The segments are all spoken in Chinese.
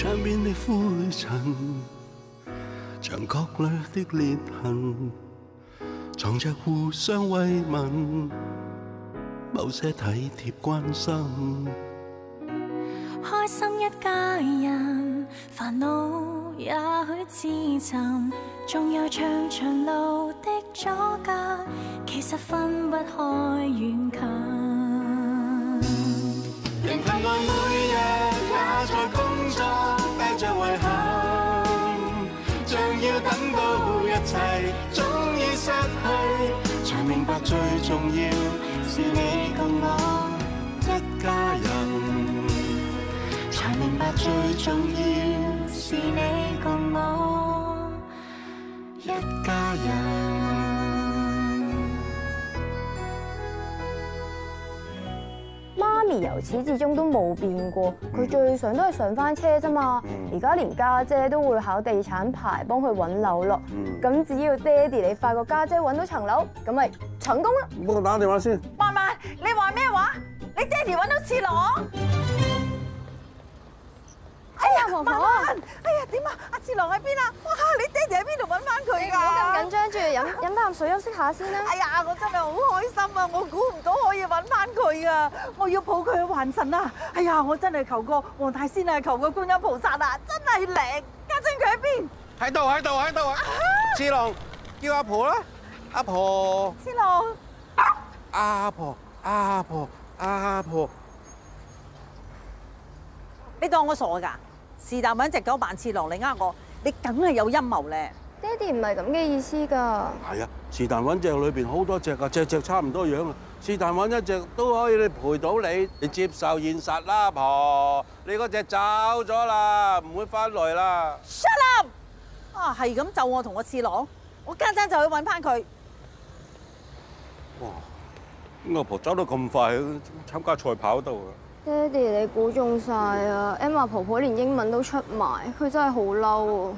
窗邊的灰塵，牆角裏的裂痕，藏着互相慰問，某些體貼關心。開心。一家人，煩惱也許自尋，仲有長長路的阻隔，其實分不開遠近。最重要是你共我一家人。才明白最重要是你共我一家人。由始至終都冇變過，佢最想都係上翻車啫嘛。而家連家姐都會考地產牌幫佢揾樓咯。咁只要爹哋你快過家姐揾到層樓，咁咪成功啦！幫我打電話先。慢慢，你話咩話？你爹哋揾到次郎？哎呀，婆婆，慢慢，哎呀點啊？阿次郎喺邊啊？哇！你爹哋喺邊度揾翻佢唔好咁㗎？緊張住，飲飲啖水休息下先啦。哎呀，我真係好開心啊！我估唔到可以揾翻佢啊！我要抱佢去還神啊！哎呀，我真係求過黃大仙啊，求過觀音菩薩啊，真係靈！家姐佢喺邊？喺度喺度喺度啊！次郎叫阿婆啦，阿婆次郎，阿婆阿婆阿婆，你當我傻㗎？是但揾只狗扮次郎嚟呃我，你梗係有陰謀咧！爹哋唔係咁嘅意思㗎。係啊，是但揾只裏邊好多隻啊，隻隻差唔多樣啊。是但揾一隻都可以你陪到你，你接受現實啦，阿婆。你嗰隻走咗啦，唔會翻來啦。Shut up！啊，係咁就我同我次郎，我家陣就去揾翻佢。哇！阿婆走得咁快，參加賽跑度啊！爹哋你估中晒啊！Emma 婆婆連英文都出埋，佢真係好嬲啊！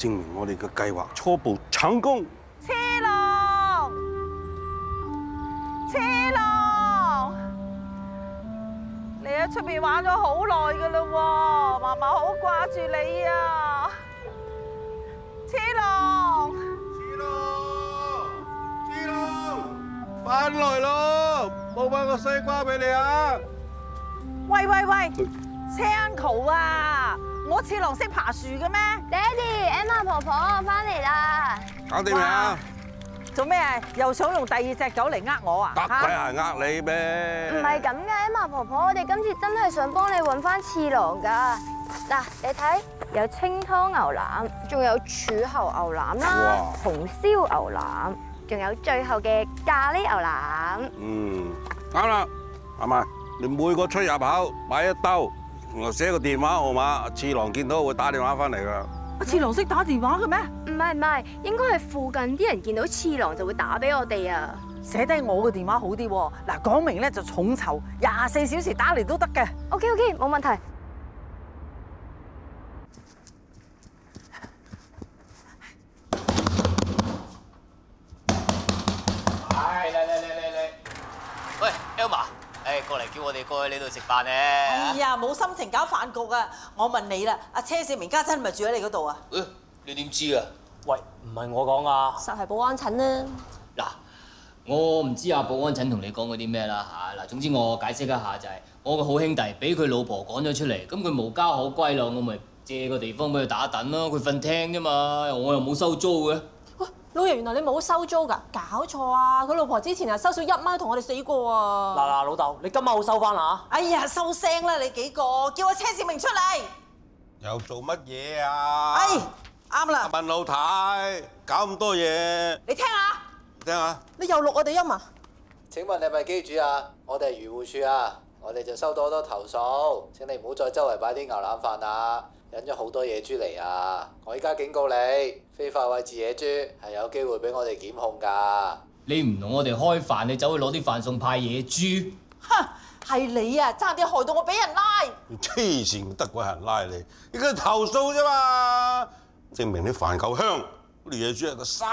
證明我哋嘅計劃初步成功。次郎，次郎，你喺出邊玩咗好耐噶啦喎，嫲嫲好掛住你啊！次郎，知咯，知咯，翻來咯，冇翻個西瓜俾你啊！喂喂喂，車 uncle 啊，我次郎識爬樹嘅咩？爹哋，Emma 婆婆翻嚟啦！搞掂未啊？做咩啊？又想用第二隻狗嚟呃我啊？得鬼係呃你咩？唔係咁嘅，Emma 婆婆，我哋今次真係想幫你揾翻次郎㗎。嗱，你睇有清湯牛腩，仲有柱侯牛腩啦哇，紅燒牛腩，仲有最後嘅咖喱牛腩。嗯，啱啦，係咪？你每個出入口買一兜，我寫個電話號碼，次郎見到會打電話翻嚟噶。阿次郎識打電話嘅咩？唔係唔係，應該係附近啲人見到次郎就會打俾我哋啊。寫低我嘅電話好啲喎。嗱，講明咧就重酬，廿四小時打嚟都得嘅。OK OK，冇問題。係嚟嚟嚟嚟嚟！喂，Elma，誒過嚟叫我哋過去呢度食飯咧。哎呀，冇心情搞飯局啊！我問你啦，阿車少明家真係咪住喺你嗰度啊？誒，你點知啊？喂，唔係我講啊，實係保安診啦。嗱，我唔知阿保安診同你講嗰啲咩啦嚇。嗱，總之我解釋一下就係、我個好兄弟俾佢老婆趕咗出嚟，咁佢無家可歸咯，我咪借個地方俾佢打躉咯。佢瞓廳啫嘛，我又冇收租嘅。喂，老爺，原來你冇收租㗎？搞錯啊！佢老婆之前係收少一蚊同我哋死過啊！嗱嗱，老豆，你今晚好收翻啦哎呀，收聲啦你幾個，叫我車志明出嚟。又做乜嘢啊？哎，啱啦，問老太，搞咁多嘢，你聽下。聽下。你又錄我哋音啊？請問你係咪機主啊？我哋係漁護處啊，我哋就收到好多投訴，請你唔好再周圍擺啲牛腩飯啊，引咗好多野豬嚟啊！我依家警告你，非法餵飼野豬係有機會俾我哋檢控㗎。你唔同我哋開飯，你走去攞啲飯餸派野豬。哼，係你啊，差啲害到我俾人拉。黐線，得鬼人拉你，你梗係投訴啫嘛，證明你飯夠香，啲野豬喺個山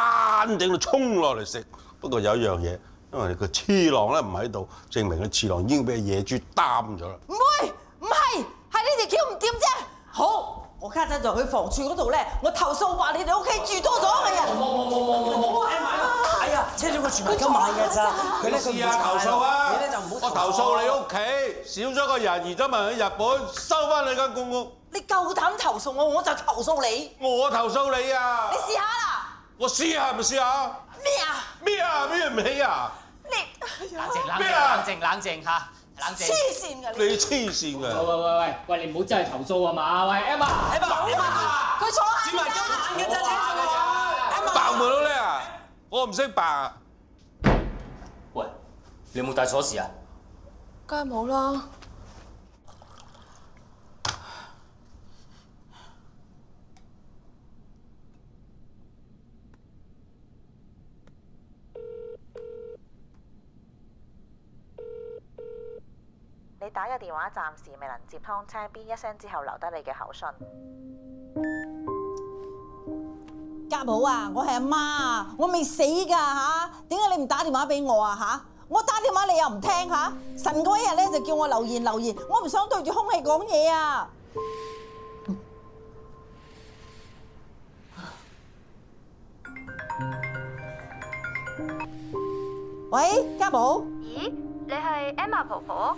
頂度衝落嚟食。不過有一樣嘢，因為你個次郎咧唔喺度，證明個次郎已經俾野豬擔咗啦。唔會，唔係，係你條橋唔掂啫。好，我家陣就去房署嗰度咧，我投訴話你哋屋企住多咗個人。哎呀，車長佢全部今晚嘅咋，佢咧試下投訴啊！你咧就唔好我投訴你屋企少咗個人而家咪去日本，收翻你間公屋。你夠膽投訴我，我就投訴你。我投訴你啊！你試下啦。我試下咪試下。咩啊？咩啊？咩唔起啊？你冷靜冷靜冷靜冷靜嚇，冷靜。黐線㗎你黐線喂㗎！喂喂喂喂，你唔好真係投訴啊嘛！喂 Emma，Emma，佢坐下。轉埋咗眼嘅咋，車長。白门啊！我唔識白啊！喂，你有冇帶鎖匙啊？梗係冇啦。打嘅電話暫時未能接通，請喺邊一聲之後留低你嘅口信。家寶啊，我係阿媽啊，我未死㗎吓，點解你唔打電話俾我啊吓？我打電話你又唔聽吓，神嗰一日咧就叫我留言留言，我唔想對住空氣講嘢啊！喂，家寶咦，你係 Emma 婆婆？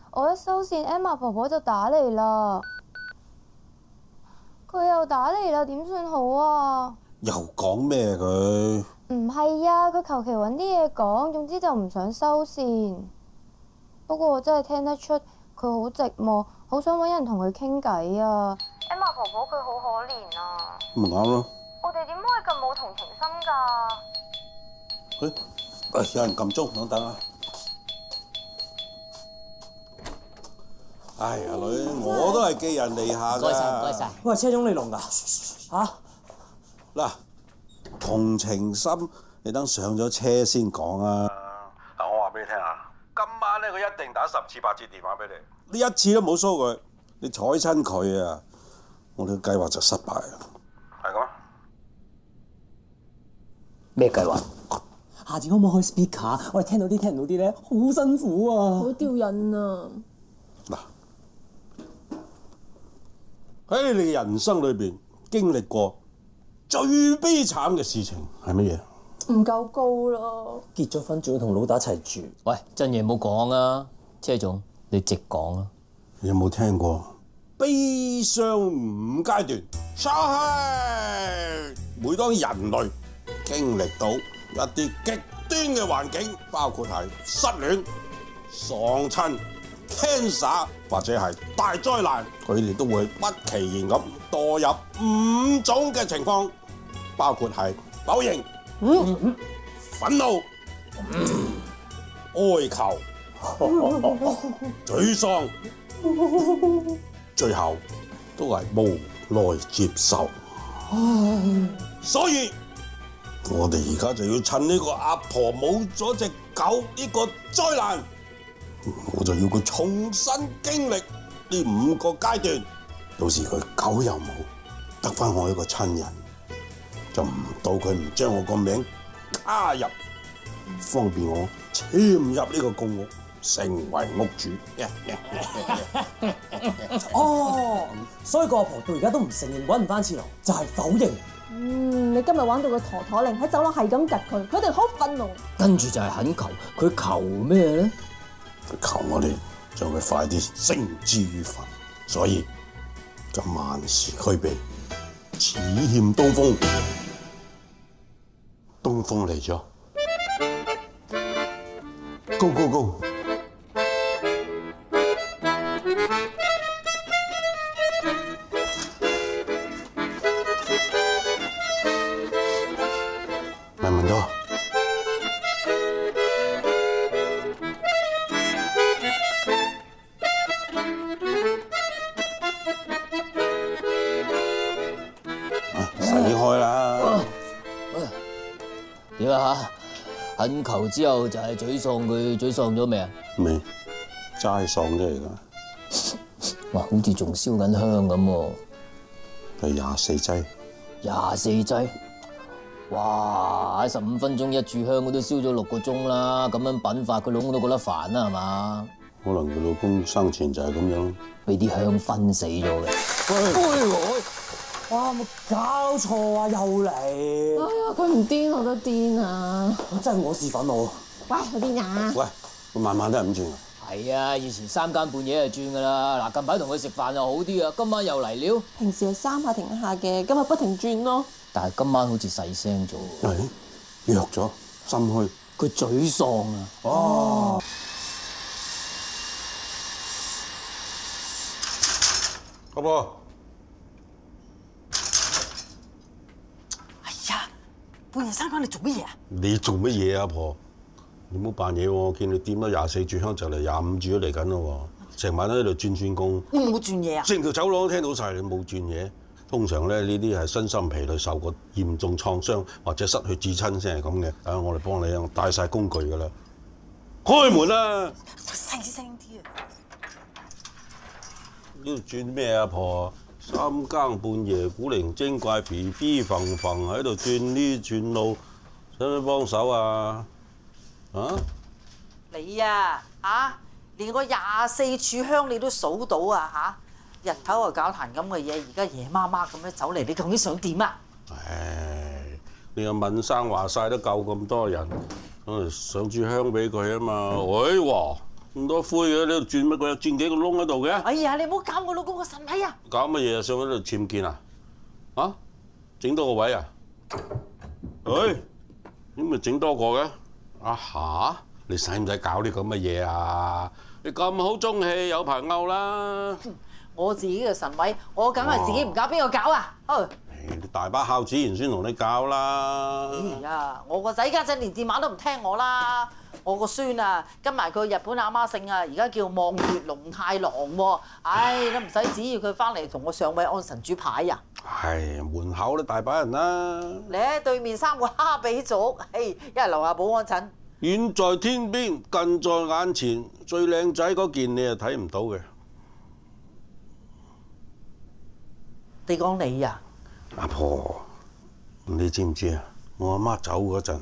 我一收線，Emma 婆婆就打嚟啦。佢又打嚟啦，點算好啊？又講咩佢？唔係啊，佢求其揾啲嘢講，總之就唔想收線。不過我真係聽得出佢好寂寞，好想揾人同佢傾偈啊。Emma 婆婆佢好可憐啊，咪啱咯。我哋點可以咁冇同情心㗎？誒，喂，有人撳鐘，等等啊！唉，阿女，我都係寄人籬下唔該晒唔該晒㗎。。喂，車長你聾㗎？嚇？嗱，同情心，你等上咗車先講啊！嗱，我話俾你聽啊，今晚咧佢一定打十次八次電話俾你，呢一次都冇騷佢，你睬親佢啊，我哋嘅計劃就失敗啦。係咁啊！咩計劃？下次可唔可以開 speaker？我哋聽到啲聽唔到啲咧，好辛苦啊！好吊癮啊！喺你嘅人生裏邊經歷過最悲慘嘅事情係乜嘢？唔夠高咯。結咗婚仲要同老豆一齊住，喂，真嘢冇講啊，車總，你直講啊。你有冇聽過悲傷五階段？出去！每当人類經歷到一啲極端嘅環境，包括係失戀、喪親、cancer 或者係大災難，佢哋都會不其然咁墮入五種嘅情況，包括係否認、憤怒、哀求、沮喪。最後都係無奈接受。所以我哋而家就要趁呢個阿婆冇咗只狗呢個災難，我就要佢重新經歷呢五個階段。到時佢狗又冇，得翻我一個親人，就唔到佢唔將我個名加入，方便我簽入呢個公屋，成為屋主。哦，所以個阿婆到而家都唔承認揾唔翻次郎，就係否認。嗯，你今日玩到個陀陀令喺走廊係咁趌佢，佢哋好憤怒。跟住就係懇求，佢求咩咧？求我哋將佢快啲升之於法，所以就萬事俱備，只欠東風。東風嚟咗。高高高懇求之後就係沮喪，佢沮喪咗未啊？未，齋喪啫而家，哇，好似仲燒緊香咁喎，係廿四劑。廿四劑。哇！喺十五分鐘一炷香，我都燒咗六個鐘啦。咁樣品法，佢老公都覺得煩啦，係嘛？可能佢老公生前就係咁樣。俾啲香熏死咗嘅。哇！冇搞錯啊，又嚟！哎呀，佢唔癲我都癲啊！真係我是憤怒。喂，有啲啊！喂，佢晚晚都係咁轉啊！係啊，以前三更半夜就轉噶啦。嗱，近排同佢食飯就好啲啊，今晚又嚟了。平時係三下停一下嘅，今日不停轉咯。但係今晚好似細聲咗，哎，弱咗，心虛。佢沮喪啊！哦，阿婆，哎呀，半夜三更你做乜嘢啊？你做乜嘢啊，阿婆？你唔好扮嘢喎！我見你掂咗廿四炷香，就嚟廿五炷都嚟緊咯喎，成晚都喺度轉轉工。我冇轉嘢啊！成條走廊都聽到晒，你冇轉嘢。通常咧呢啲係身心疲累、受過嚴重創傷或者失去至親先係咁嘅。啊，我嚟幫你啊，帶晒工具㗎啦，開門啦！細聲啲啊！呢度轉咩啊，婆？三更半夜古靈精怪、，B B 揈揈喺度轉呢轉路，使唔使幫手啊？啊？你啊，啊，連個廿四柱香你都數到啊嚇！日頭啊搞壇咁嘅嘢，而家夜媽媽咁樣走嚟，你究竟想點啊？唉，你阿敏生話晒都夠咁多人，咁上柱香俾佢啊嘛。喂，哇，咁多灰嘅，你度轉乜鬼？轉幾個窿喺度嘅？哎呀，你唔好搞我老公個神位啊！搞乜嘢啊？上喺度僭建啊？啊？整多個位啊？誒，點咪整多個嘅？啊嚇！你使唔使搞啲咁嘅嘢啊？你咁好中氣，有排勾啦！我自己嘅神位，我梗係自己唔搞，邊個搞啊？大把孝子賢孫同你搞啦！哎呀，我個仔家陣連電話都唔聽我啦！我個孫啊，跟埋佢日本阿媽姓啊，而家叫望月龍太郎喎。唉，都唔使指意佢翻嚟同我上位安神主牌啊！係門口都大把人啦。你喺對面三個蝦比族，嘿，一係樓下保安診。遠在天邊，近在眼前，最靚仔嗰件你係睇唔到嘅。你講你啊？阿婆，你知唔知啊？我阿媽走嗰陣，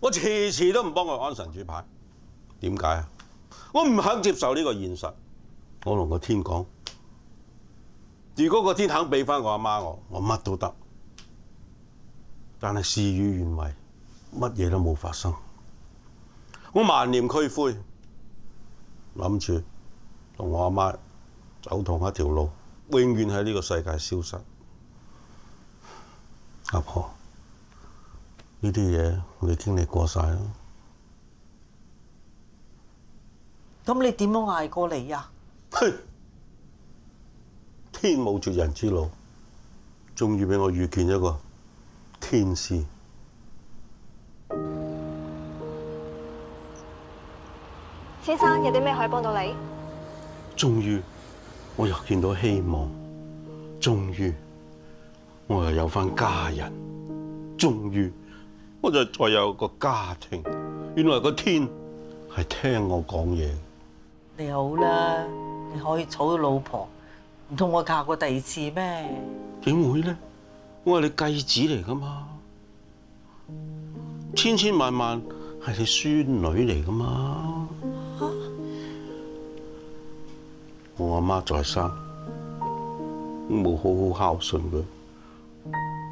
我次次都唔幫佢安神主牌。點解啊？我唔肯接受呢個現實。我同個天講，如果個天肯俾翻我阿媽我，我乜都得。但係事與願違，乜嘢都冇發生。我萬念俱灰，諗住同我阿媽走同一條路，永遠喺呢個世界消失。阿婆，呢啲嘢我哋經歷過晒啦。咁你點樣捱過嚟呀？哼！天冇絕人之路，終於俾我遇見一個天使。先生，有啲咩可以幫到你？終於，我又見到希望。終於，我又有翻家人。終於，我就再有個家庭。原來個天係聽我講嘢。你好啦，你可以娶到老婆，唔通我嫁過第二次咩？點會咧？我係你繼子嚟噶嘛，千千萬萬係你孫女嚟噶嘛。我阿媽在生，冇好好孝順佢。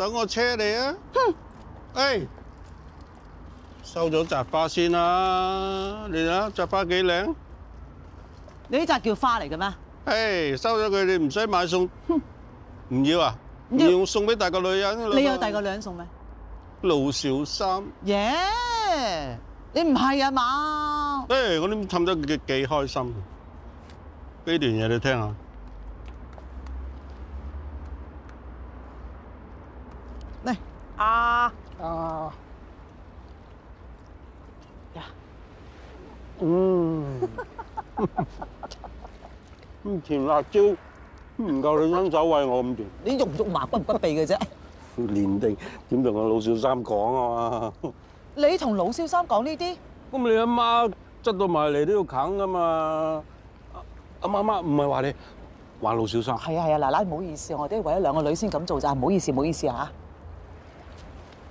等我車你啊！哼，誒，收咗扎花先啦，你睇扎花幾靚？你呢扎叫花嚟嘅咩？誒，收咗佢，你唔使買餸。哼，唔要啊？要送俾第二個女人你有第二個女人送咩？盧小三，耶！你唔係啊嘛？誒，我啲氹得佢幾開心。呢段嘢你聽下。嚟啊！啊！嗯，咁 甜辣椒唔夠你親手餵我咁甜。你肉肉麻骨唔骨鼻嘅啫。練定點同個老少三講啊嘛？你同老少三講呢啲？咁你阿媽執到埋嚟都要啃噶嘛？阿媽媽唔係話你話老少三。係啊係啊，奶奶唔好意思，我哋為咗兩個女先咁做咋，唔好意思唔好意思嚇。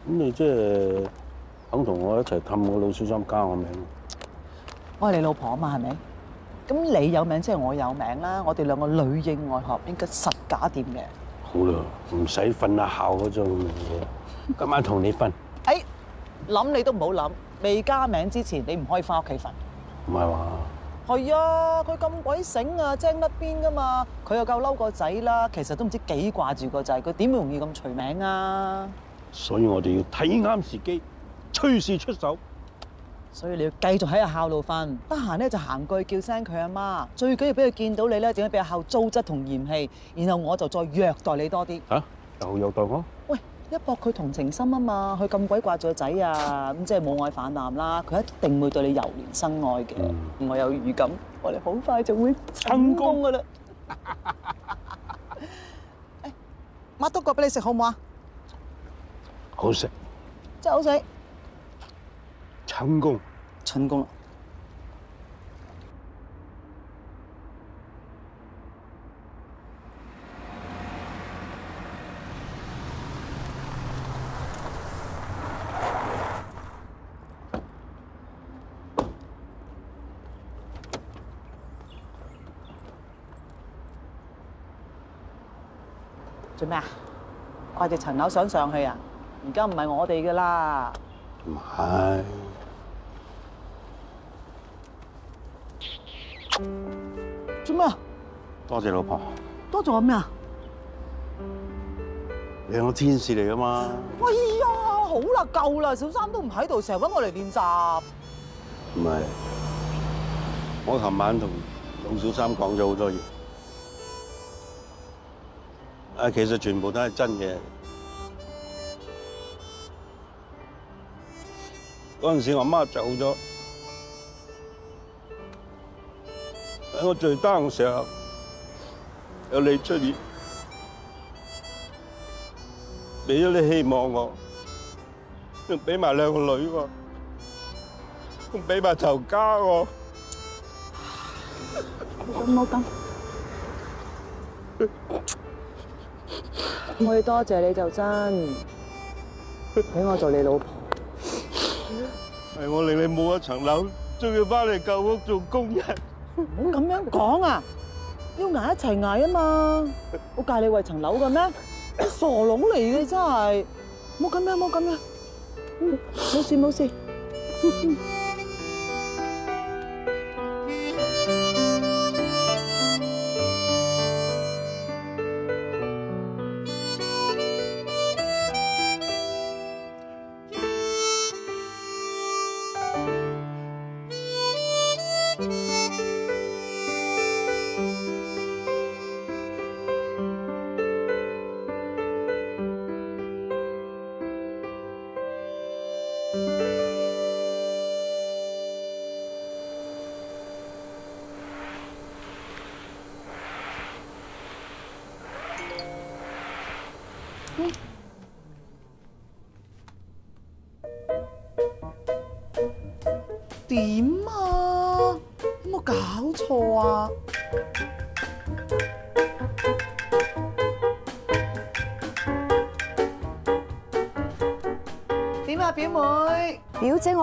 咁你即係肯同我一齊氹我老小三加我名？我係你老婆啊嘛，係咪？咁你有名即係我有名啦，我哋兩個女應外合，應該實假掂嘅。好啦，唔使瞓下覺嗰種嘢，今晚同你瞓。哎，諗你都唔好諗，未加名之前你唔可以翻屋企瞓。唔係話係啊，佢咁鬼醒啊，精甩邊噶嘛，佢又夠嬲個仔啦，其實都唔知幾掛住個仔，佢點會容易咁除名啊？所以我哋要睇啱時機，隨時出手。所以你要繼續喺阿孝度瞓，得閒咧就行過去叫聲佢阿媽，最緊要俾佢見到你咧，點樣俾阿孝糟質同嫌棄，然後我就再虐待你多啲。嚇？又虐待我？喂，一博佢同情心啊嘛，佢咁鬼掛住個仔啊，咁即係母愛泛濫啦，佢一定會對你油然生愛嘅。我有預感，我哋好快就會成功噶啦。誒，抹多個俾你食好唔好啊？好食，真係好食。成功，成功啦！做咩啊？掛住層樓想上去啊？而家唔係我哋噶啦。唔係。做咩啊？多謝老婆，多謝我咩啊？你係我天使嚟噶嘛？哎呀，好啦，夠啦，小三都唔喺度，成日揾我嚟練習。唔係，我琴晚同老小三講咗好多嘢，啊，其實全部都係真嘅。嗰陣時我媽走咗，喺我最 down 嘅時候，有你出現，俾咗你希望我，仲俾埋兩個女我，仲俾埋頭家我。咁冇咁，我要多謝你就真，俾我做你老婆。系我令你冇一层楼，仲要翻嚟旧屋做工人。唔好咁样讲啊！要挨一齐挨啊嘛！我介你为层楼嘅咩？傻佬嚟嘅真係，冇咁樣冇咁樣，嗯冇事冇事。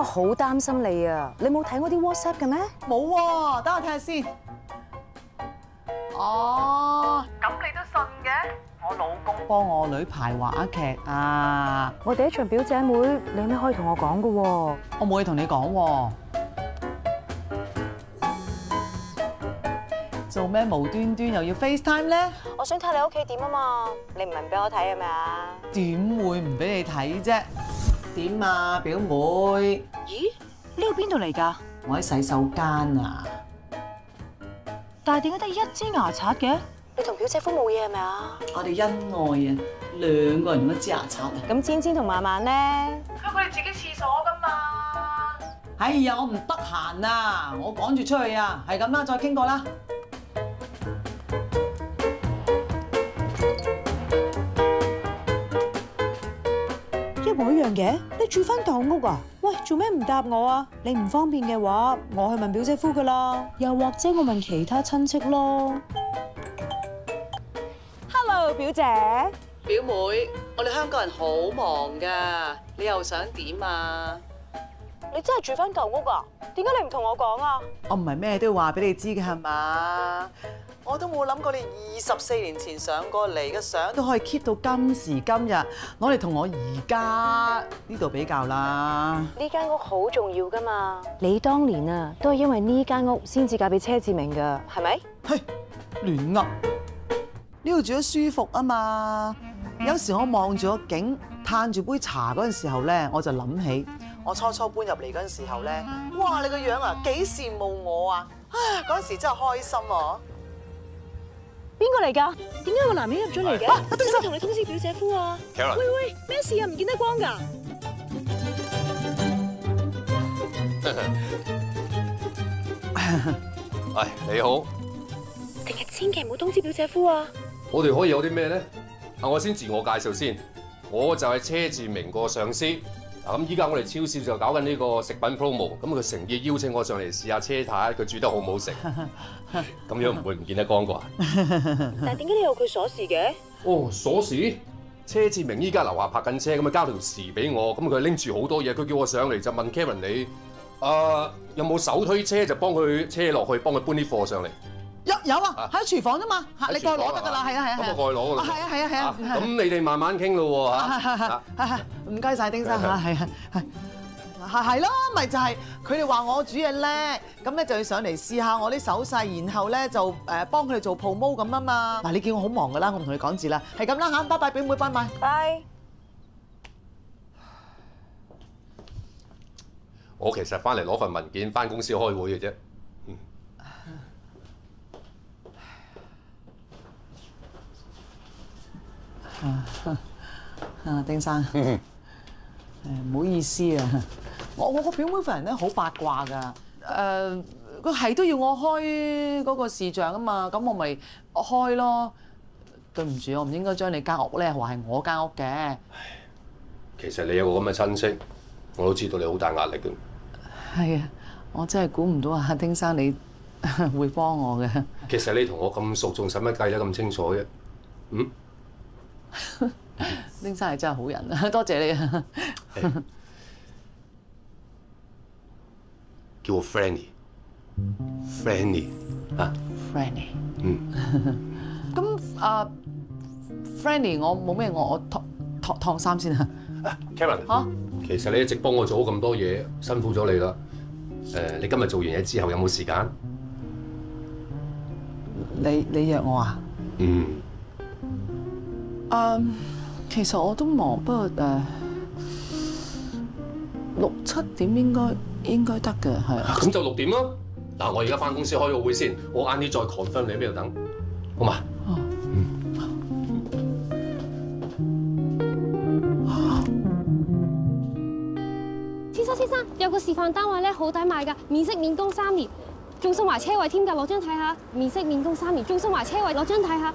好擔心你啊！你冇睇我啲 WhatsApp 嘅咩？冇喎，等我睇下先。哦，咁你都信嘅？我老公幫我女排話劇啊！我第一場表姐妹，你有咩可以同我講嘅喎？我冇嘢同你講喎。做做咩無端端又要 FaceTime 咧？我想睇你屋企點啊嘛，你唔係唔俾我睇係咪啊？點會唔俾你睇啫？點啊，表妹？咦？呢個邊度嚟㗎？我喺洗手間啊！但係點解得一支牙刷嘅？你同表姐夫冇嘢系咪啊？我哋恩愛啊，兩個人用一支牙刷啊！咁千千同慢慢咧？佢佢哋自己廁所噶嘛？哎呀，我唔得閒啊，我趕住出去啊，係咁啦，再傾過啦。嘅，你住翻舊屋啊？喂，做咩唔答我啊？你唔方便嘅話，我去問表姐夫噶啦，又或者我問其他親戚咯。Hello，表姐。表妹，我哋香港人好忙噶，你又想點啊？你真係住翻舊屋啊？點解你唔同我講啊？我唔係咩都要話俾你知嘅係嘛？我都冇諗過你二十四年前上過嚟嘅相都可以 keep 到今時今日，攞嚟同我而家呢度比較啦。呢間屋好重要噶嘛？你當年啊，都係因為呢間屋先至嫁俾車志明噶，係咪？嘿，亂噏！呢度住得舒服啊嘛。有時我望住個景，嘆住杯茶嗰陣時候咧，我就諗起我初初搬入嚟嗰陣時候咧，哇！你個樣啊，幾羨慕我啊！唉，嗰陣時真係開心啊！邊個嚟㗎？點解個男人入咗嚟嘅？我等陣同你通知表姐夫啊喂喂，咩事啊？唔見得光㗎？喂，你好，定係千祈唔好通知表姐夫啊！我哋可以有啲咩咧？啊，我先自我介紹先，我就係車志明個上司。嗱，咁依家我哋超市就搞緊呢個食品 promo，咁佢誠意邀請我上嚟試下車太，佢煮得好唔好食？咁樣唔會唔見得光啩？但係點解你有佢鎖匙嘅？哦，鎖匙？車志明依家樓下泊緊車，咁啊交條匙俾我，咁佢拎住好多嘢，佢叫我上嚟就問 Karen 你，啊有冇手推車就幫佢車落去，幫佢搬啲貨上嚟。有有啊，喺廚房啫嘛，嚇你過去攞得㗎啦，係啊係啊係啊。咁我過去攞㗎啦。係啊係啊係啊。咁你哋慢慢傾咯喎嚇。係係係係，唔該晒丁生嚇，係係係。係係咯，咪就係佢哋話我煮嘢叻，咁咧就要上嚟試下我啲手勢，然後咧就誒幫佢哋做 promo 咁啊嘛。嗱，你見我好忙噶啦，我唔同你講字啦，係咁啦嚇，拜拜，表妹，拜拜。拜。我其實翻嚟攞份文件，翻公司開會嘅啫。啊啊，丁生，誒唔好意思啊，我我個表妹份人咧好八卦㗎，誒佢係都要我開嗰個視像啊嘛，咁我咪開咯。對唔住，我唔應該將你間屋咧話係我間屋嘅。其實你有個咁嘅親戚，我都知道你好大壓力嘅。係啊，我真係估唔到啊，丁生你 會幫我嘅。其實你同我咁熟，仲使乜計得咁清楚啫？嗯？丁生係真係好人啊，多謝你啊！叫我 Franny，Franny 啊 Franny，嗯，咁啊 Franny，我冇咩，我我燙燙燙衫先啊。Karen，嚇，其實你一直幫我做咗咁多嘢，辛苦咗你啦。誒，你今日做完嘢之後有冇時間？你你約我啊？嗯。誒，其實我都忙，不過誒六七點應該應該得嘅，係啊。咁就六點咯。嗱，我而家翻公司開個會先，我晏啲再 confirm 你喺邊度等，好嘛？先生先生，有個示範單位咧，好抵買㗎，免息免工三年，仲送埋車位添㗎，攞張睇下。免息免工三年，仲送埋車位，攞張睇下。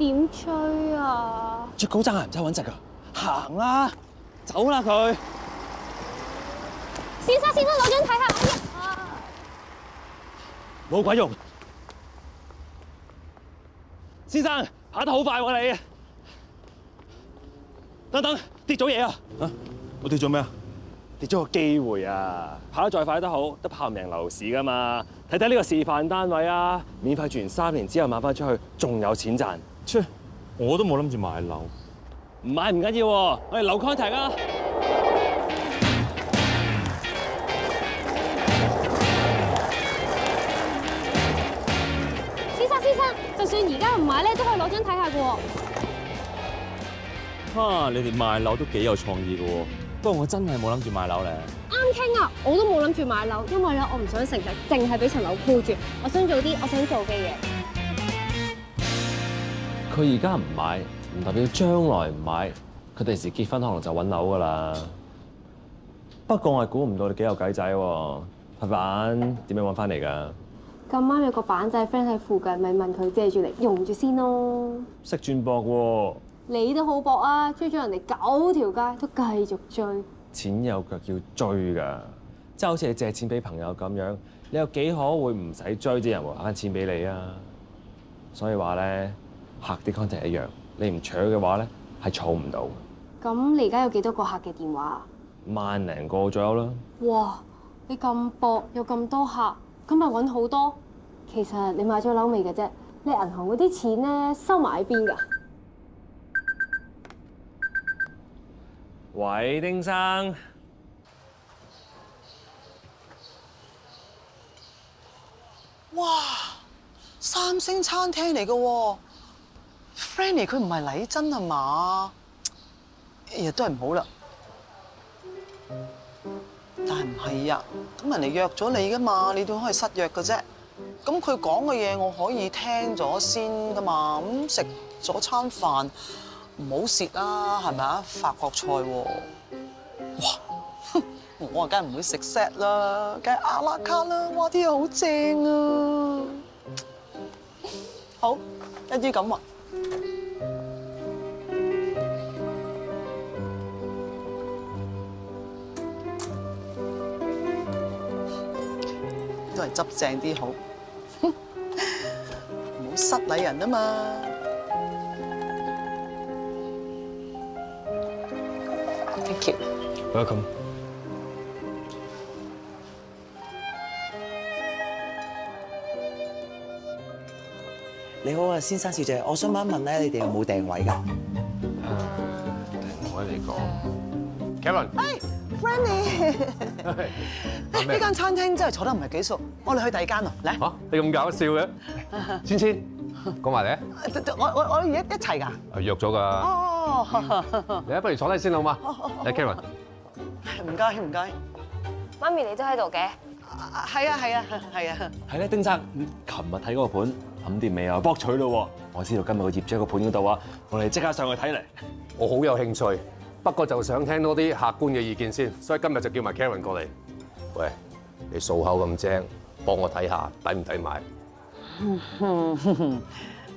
點追啊？着高踭鞋唔使揾食噶，行啦，走啦佢。先生先生攞張睇下，哎呀！冇鬼用。先生跑得好快喎你，等等跌咗嘢啊！啊，我跌咗咩啊？跌咗個機會啊！跑得再快都好，都跑唔贏樓市噶嘛。睇睇呢個示範單位啊，免費住完三年之後賣翻出去，仲有錢賺。切，我都冇諗住買樓，唔買唔緊要喎，我哋留 contact 啊！先生先生，就算而家唔買咧，都可以攞張睇下嘅喎。哈，你哋賣樓都幾有創意嘅喎，不過我真係冇諗住買樓咧。啱傾啊！我都冇諗住買樓，因為咧我唔想成日淨係俾層樓箍住，我想做啲我想做嘅嘢。佢而家唔買，唔代表將來唔買。佢第時結婚可能就揾樓噶啦。不過我係估唔到你幾有計仔喎，拍板點樣揾翻嚟㗎？咁啱有個板仔 friend 喺附近，咪問佢借住嚟用住先咯。識轉博喎，你都好搏啊！追咗人哋九條街都繼續追。錢有腳要追㗎，即係好似你借錢俾朋友咁樣，你有幾可會唔使追啲人還翻錢俾你啊？所以話咧，客啲 contact 一樣，你唔搶嘅話咧係儲唔到，咁你而家有幾多個客嘅電話啊？萬零個左右啦。哇！你咁薄有咁多客，咁咪揾好多。其實你買咗樓未嘅啫？你銀行嗰啲錢咧收埋喺邊㗎？喂，丁生，哇！三星餐廳嚟嘅喎，Franny 佢唔係禮真係嘛？哎呀，都係唔好啦。但係唔係啊？咁人哋約咗你噶嘛，你都可以失約嘅啫？咁佢講嘅嘢我可以聽咗先噶嘛？咁食咗餐飯唔好蝕啦，係咪啊？法國菜喎，哇！我啊梗係唔會食 set 啦，梗係阿拉卡啦，哇！啲嘢好正啊！好，一於咁話。都係執正啲好，唔好失禮人啊嘛。Thank you。Welcome。你好啊，先生小姐，我想問一問咧，你哋有冇訂位㗎？訂位嚟講，Kevin，哎，Franny，呢間餐廳真係坐得唔係幾熟，我哋去第二間啊，嚟。嚇，你咁搞笑嘅，千千，講埋嚟啊！我我我而家一齊㗎。係約咗㗎。哦。你啊，不如坐低先好嘛？嚟，Kevin。唔該唔該。媽咪你都喺度嘅。係啊係啊係啊。係咧，丁生，琴日睇嗰個盤諗掂未啊？博取咯喎！我知道今日個業主喺個盤嗰度啊，我哋即刻上去睇嚟。我好有興趣，不過就想聽多啲客觀嘅意見先，所以今日就叫埋 Karen 過嚟。喂，你數口咁精，幫我睇下抵唔抵買？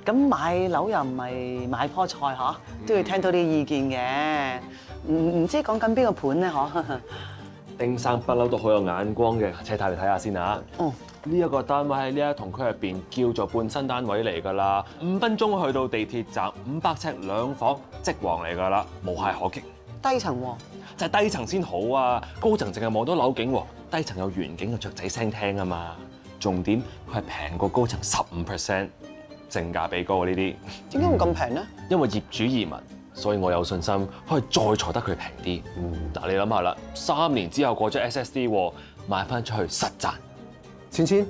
咁買樓又唔係買棵菜嗬，都要聽到啲意見嘅。唔唔知講緊邊個盤咧嗬？丁生不嬲都好有眼光嘅，請睇嚟睇下先啊！哦，呢一個單位喺呢一同區入邊叫做半新單位嚟㗎啦，五分鐘去到地鐵站，五百尺兩房即王嚟㗎啦，無懈可擊。低層喎，就係低層先好啊，高層淨係望到樓景喎，低層有園景嘅雀仔聲聽啊嘛。重點佢係平過高層十五 percent，性價比高啊呢啲。點解會咁平咧？因為業主移民，所以我有信心可以再坐得佢平啲。嗱、你諗下啦，三年之後過咗 SSD 喎，賣翻出去實賺。千千，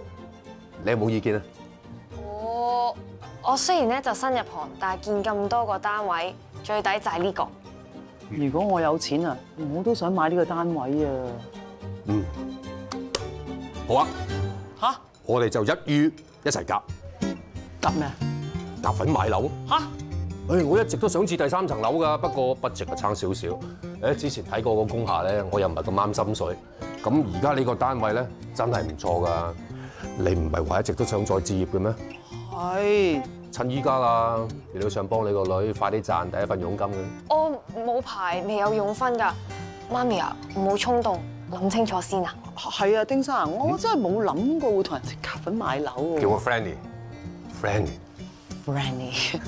你有冇意見啊？我我雖然咧就新入行，但係見咁多個單位，最抵就係呢個。如果我有錢啊，我都想買呢個單位啊。嗯，好啊。吓？我哋就一於一齊夾夾咩？夾粉買樓。吓？誒，我一直都想置第三層樓㗎，不過 budget 啊差少少。誒，之前睇過個工廈咧，我又唔係咁啱心水。咁而家呢個單位咧，真係唔錯㗎。你唔係話一直都想再置業嘅咩？係。趁依家啦，你都想幫你個女快啲賺第一份佣金嘅。我冇牌，未有用分㗎。媽咪啊，唔好衝動，諗清楚先啊！係啊，丁生，我真係冇諗過會同人食夾粉買樓喎。叫我 Franny，Franny。Franny。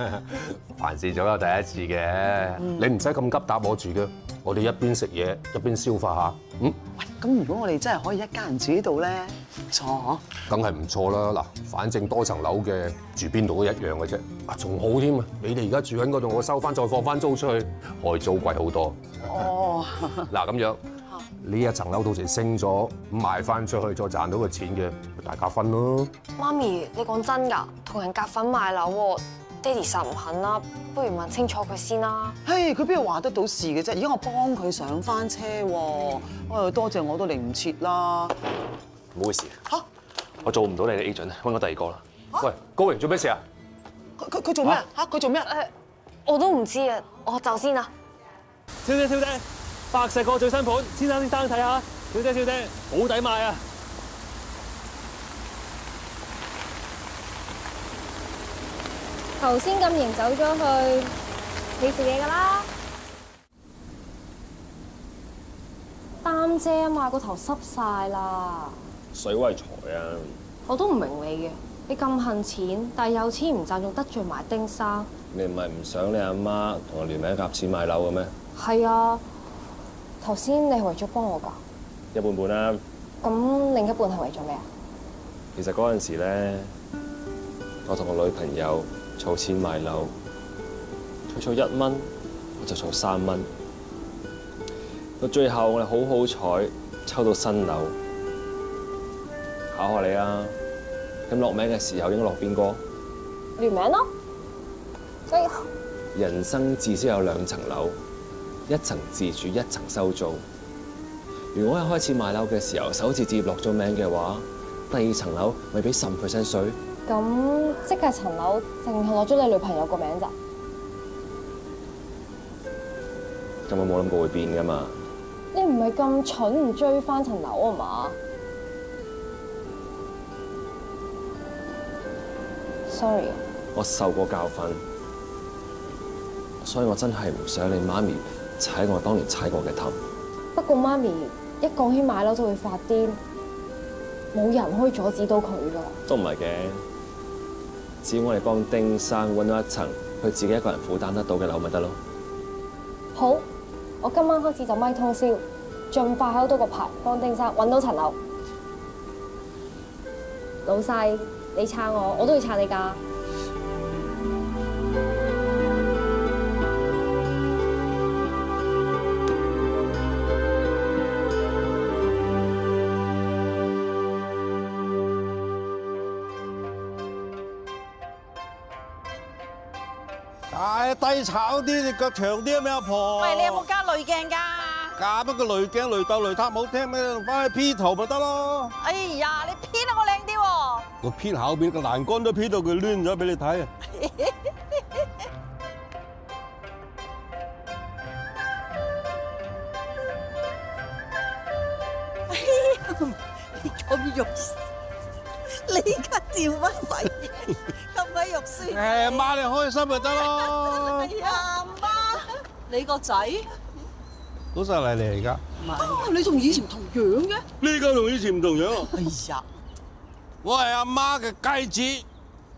凡事總有第一次嘅，你唔使咁急答我住嘅，我哋一邊食嘢一邊消化下，嗯，喂咁如果我哋真係可以一家人住呢度咧，唔錯嗬。梗係唔錯啦。嗱，反正多層樓嘅住邊度都一樣嘅啫，啊仲好添啊！你哋而家住緊嗰度，我收翻再放翻租出去，外租貴好多。哦。嗱咁樣，呢一層樓到時升咗，咁賣翻出去再賺到嘅錢嘅，咪大家分咯。媽咪，你講真㗎？同人夾粉買樓喎，爹哋實唔肯啦，不如問清楚佢先啦。嘿，佢邊度話得到事嘅啫？而家我幫佢上翻車喎，哎多謝我都嚟唔切啦。唔好意思，我做唔到你嘅 agent，揾我第二個啦。喂，高榮做咩事啊？佢佢佢做咩啊？嚇佢做咩？誒，我都唔知啊，我走先啦。小姐小姐，白石個最新盤，先生先生睇下。小姐小姐，好抵買啊！頭先咁型走咗去，你自己噶啦。擔遮啊嘛，個頭濕晒啦。水為財啊！我都唔明你嘅，你咁恨錢，但係有錢唔賺，仲得罪埋丁生。你唔係唔想你阿媽同我聯名夾錢買樓嘅咩？係啊，頭先你係為咗幫我㗎，一半半啦。咁另一半係為咗咩啊？其實嗰陣時咧，我同我女朋友儲錢買樓，佢儲一蚊，我就儲三蚊。到最後我哋好好彩抽到新樓，考下你啊！咁落名嘅時候應該落邊個？聯名咯。所以人生至少有兩層樓，一層自住，一層收租。如果一開始買樓嘅時候首次置業落咗名嘅話，第二層樓咪俾十 percent 稅？咁即係層樓淨係攞咗你女朋友個名咋？咁我冇諗過會變噶嘛？你唔係咁蠢唔追翻層樓啊嘛？Sorry，我受過教訓，所以我真係唔想你媽咪踩我當年踩過嘅氹。不過媽咪一講起買樓就會發癲，冇人可以阻止到佢噶。都唔係嘅，只要我哋幫丁生揾到一層佢自己一個人負擔得到嘅樓咪得咯。好，我今晚開始就咪通宵，盡快考到個牌，幫丁生揾到層樓。老細，你撐我，我都要撐你㗎。低炒啲，你腳長啲啊，咩阿婆？喂，你有冇加濾鏡㗎？加乜個濾鏡濾斗雷塔冇聽咩？翻去 P 圖咪得咯。哎呀，你 P 得我靚啲喎！我 P 後邊個欄杆都 P 到佢攣咗俾你睇啊！你開心咪得咯。哎呀，阿媽，你個仔？老實嚟嚟而家。哦，你同以前同樣嘅？呢個同以前唔同樣啊！哎呀，我係阿媽嘅繼子，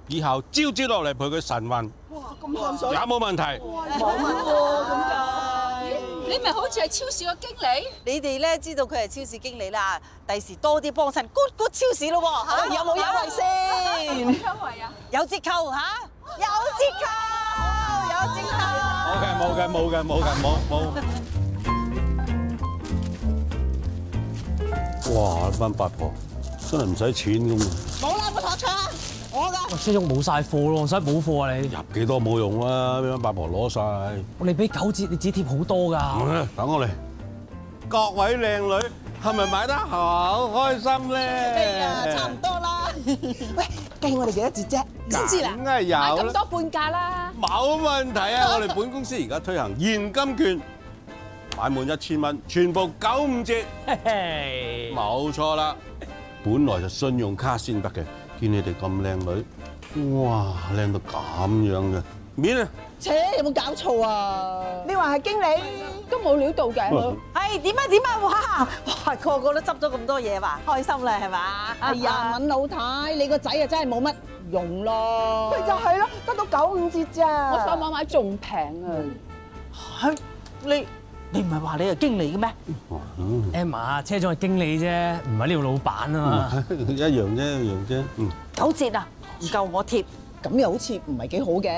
以後朝朝落嚟陪佢晨運，哇，咁鹹水。有冇問題？冇問喎，咁就。你咪好似係超市嘅經理？你哋咧知道佢係超市經理啦，第時多啲幫襯 good good 超市咯喎嚇，有冇優惠先？有冇優惠啊？有折扣嚇，有折扣，有折扣。冇嘅，冇嘅，冇嘅，冇嘅，冇冇。哇！班八婆真係唔使錢咁啊！冇啦，冇托場啊！我㗎。喂，車總冇晒貨咯，使補貨啊你？入幾多冇用啊！俾班八婆攞晒。你俾九折，你紙貼好多㗎。等我嚟。各位靚女，係咪買得好開心咧？哎呀，差唔多啦。喂，計我哋幾多折啫？先知啦。梗係有買咁。多半價啦。冇問題啊！我哋本公司而家推行現金券，買滿一千蚊，全部九五折。冇錯啦，本來就信用卡先得嘅，見你哋咁靚女，哇，靚到咁樣嘅，面啊！切，有冇搞錯啊？你話係經理都冇料到嘅。係係點啊點啊！哇哇，個個都執咗咁多嘢嘛，開心啦係嘛？哎呀，敏老太，你個仔啊真係冇乜用咯。咪就係咯，得到九五折咋？我上網買仲平啊！係你你唔係話你係經理嘅咩？Emma 車長係經理啫，唔係呢度老闆啊嘛。一樣啫，一樣啫。嗯，九折啊，唔夠我貼。咁又好似唔係幾好嘅，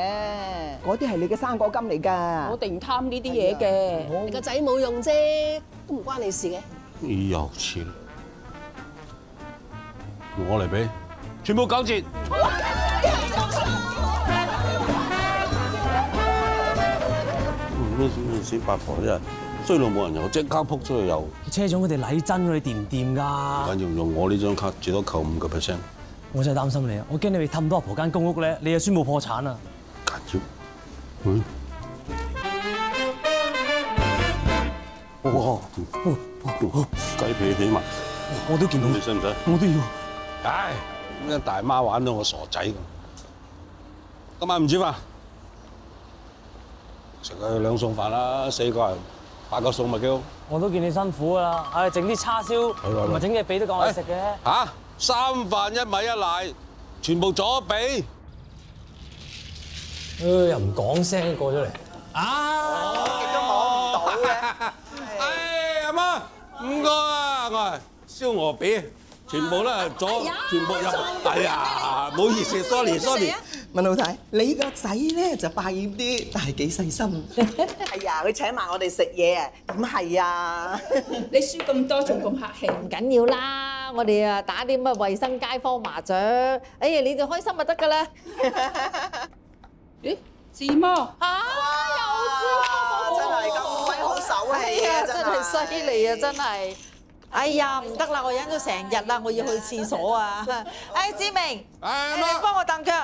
嗰啲係你嘅生果金嚟㗎。我哋唔貪呢啲嘢嘅。你個仔冇用啫，都唔關你事嘅。有錢，我嚟俾，全部九折。咩咩死八婆真係衰到冇人有，即刻撲出去有。車長佢哋禮真，你掂唔掂㗎？唔緊要用我呢張卡，最多扣五個 percent。我真係擔心你啊！我驚你哋氹到阿婆間公屋咧，你又宣布破產啊！緊要，嗯。哇！雞皮起埋，我都見到。你使唔使？我都要。唉，咁大媽玩到我傻仔咁。今晚唔煮飯，食佢兩餸飯啦，四個人八個餸咪幾好。我都見你辛苦㗎啦，唉，整啲叉燒同埋整嘢俾都夠我食嘅。嚇！三飯一米一奶，全部左俾。誒，又唔講聲過咗嚟。啊！都摸唔到嘅。哎，阿媽，五個啊，我係燒鵝髀，全部咧左，全部入。哎呀，唔好意思，sorry，sorry。問老太，你個仔咧就百厭啲，但係幾細心。係啊，佢請埋我哋食嘢啊，咁係啊？你輸咁多仲咁客氣，唔緊要啦，我哋啊打啲乜衞生街坊麻雀，哎呀你就開心就得㗎啦。咦？自摸啊！又自摸，真係咁鬼好手氣啊！真係犀利啊！真係。哎呀，唔得啦！我忍咗成日啦，我要去廁所啊！哎，志明，你幫我蹬腳。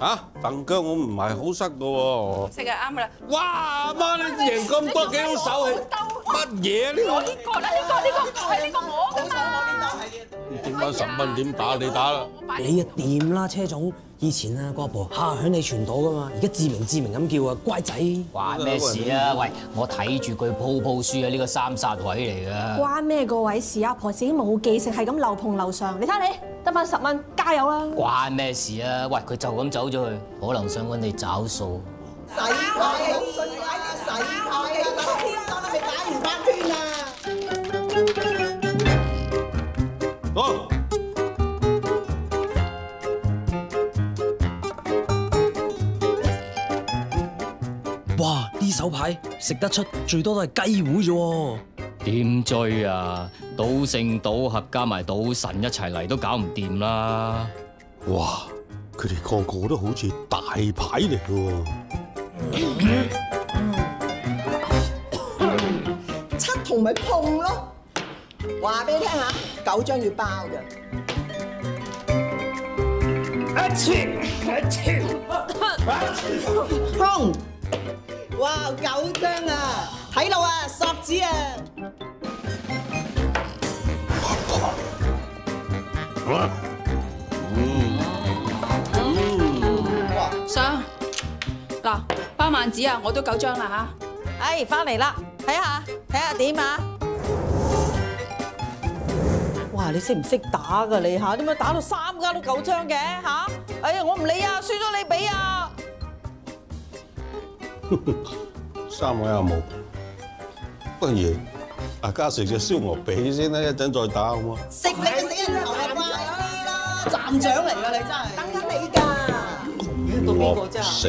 嚇，鄧姜我唔係好識嘅喎。食啊啱㗎啦！哇，阿媽你贏咁多幾好手氣，乜嘢呢個？呢個啦，呢個呢個係呢個我㗎嘛。點解十蚊點打你打啦？你啊掂啦，車總。以前啊，個阿婆下響你傳到噶嘛，而家自明自明咁叫啊，乖仔。關咩事啊？喂，我睇住佢鋪鋪書啊，呢個三煞位嚟噶。關咩個位事？阿婆自己冇記性，係咁漏碰漏上。你睇下你得翻十蚊，加油啦！關咩事啊？喂，佢就咁走咗去，可能想揾你找數。洗牌啊！信牌食得出，最多都係雞糊啫喎。點追啊？賭聖、賭俠加埋賭神一齊嚟都搞唔掂啦！哇！佢哋個個都好似大牌嚟嘅七同咪碰咯，話俾你聽下，九張要包嘅。一次，一次，碰！哇，九張啊！睇路啊，索子啊！上嗱包萬子啊，我都九張啦嚇。哎，翻嚟啦，睇下睇下點啊！哇，你識唔識打㗎你嚇？點解打到三家都九張嘅嚇？哎呀，我唔理啊，輸咗你俾啊！三位阿冇，不如阿家食隻燒鵝髀先啦，一陣再打好嗎？食你嘅死人頭啊！乖啲啦，站长嚟㗎你真係，等緊你㗎。到邊個啫？死！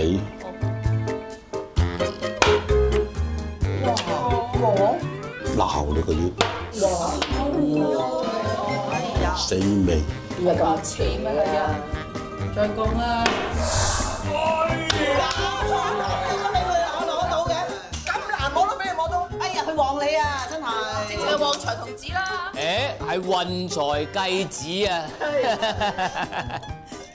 我鬧你個腰！哇！死未？點解咁淺咩？再講啦！你啊，真係！直情係旺財童子啦！誒，係運財繼子啊！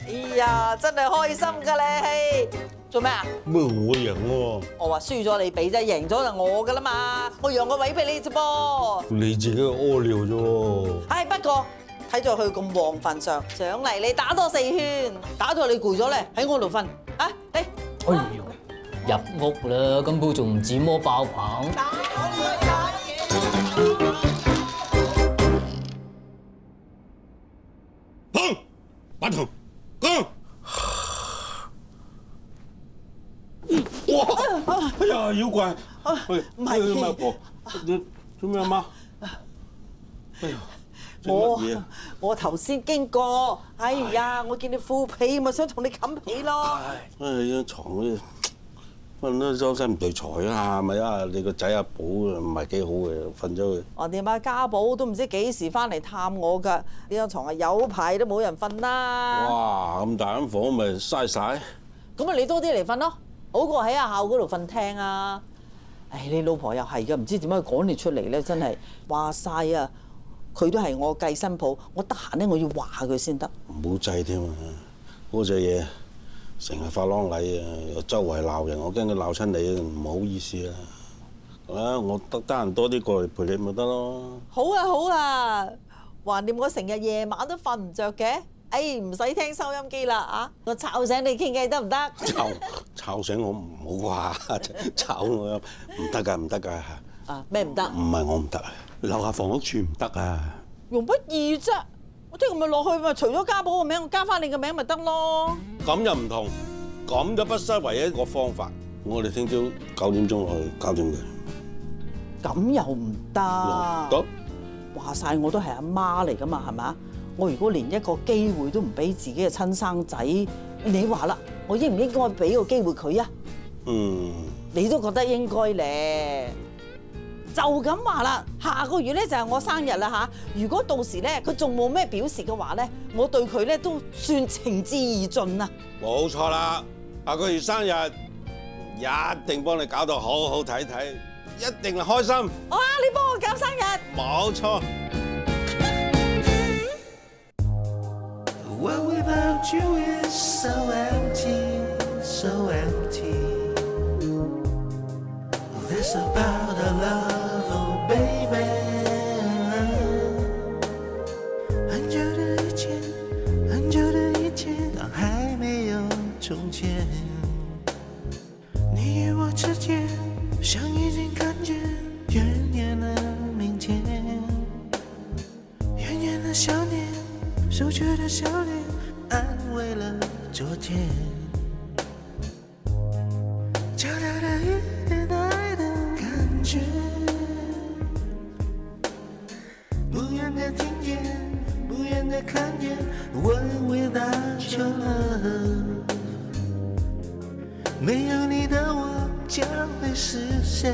哎呀，真係開心㗎咧！做咩啊？咩我贏喎？我話輸咗你俾啫，贏咗就我㗎啦嘛！我讓個位俾你啫噃。你自己屙尿啫喎！唉，不過睇在佢咁旺份上，獎勵你打多四圈，打到你攰咗咧，喺我度瞓啊！嚟，哎呦，入屋啦，根本仲唔止摸爆棚。砰！把頭講。哇！哎呀，妖怪！喂，唔係阿婆，你做咩啊媽？哎呀，做我？我頭先經過，哎呀，我見你褲被，咪想同你冚被咯。哎呀床嗰啲瞓都周身唔對財啊，咪啊你個仔阿寶唔係幾好嘅，瞓咗佢。我哋阿家寶都唔知幾時翻嚟探我㗎，呢張床啊有排都冇人瞓啦。哇！咁大間房咪嘥晒。咁啊，你多啲嚟瞓咯，好過喺阿校嗰度瞓廳啊！唉，你老婆又係㗎，唔知點解趕你出嚟咧，真係話晒啊！佢都係我繼新抱，我得閒咧我要話佢先得。唔好制添啊！嗰隻嘢成日發啷禮啊，又周圍鬧人，我驚佢鬧親你，唔好意思啊！啊，我得得閒多啲過嚟陪你咪得咯。好啊好啊，橫掂我成日夜晚都瞓唔着嘅，哎唔使聽收音機啦啊！我吵醒你傾偈得唔得？吵吵醒我唔好啩，吵我唔得㗎，唔得㗎。啊咩唔得？唔係我唔得啊，樓下房屋處唔得啊。用不易啫，我聽日咪落去咪除咗家寶個名，我加翻你個名咪得咯。咁又唔同，咁就不失為一個方法。我哋聽朝九點鐘落去搞掂佢。咁又唔得。得。話晒我都係阿媽嚟噶嘛，係咪？我如果連一個機會都唔俾自己嘅親生仔，你話啦，我應唔應該俾個機會佢啊？嗯。你都覺得應該咧？就咁話啦，下個月咧就係我生日啦嚇。如果到時咧佢仲冇咩表示嘅話咧，我對佢咧都算情至義盡啊！冇錯啦，下個月生日一定幫你搞到好好睇睇，一定係開心。哇！你幫我搞生日，冇錯。Well, without you is so empty, so empty. This about our love, 羞怯的笑脸安慰了昨天，悄悄的一点爱的感觉，不愿再听见，不愿再看见，One without your love，没有你的我将会是谁？